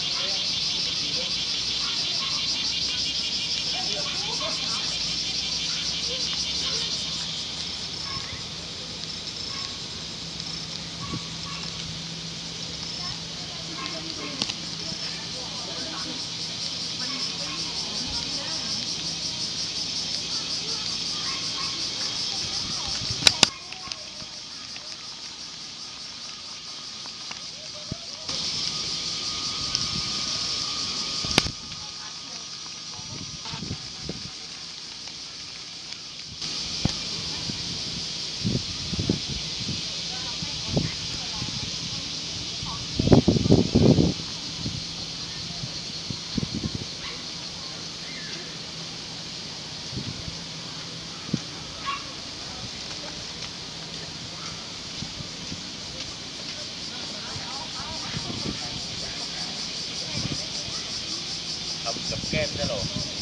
Yeah. cầm cầm kem ra rồi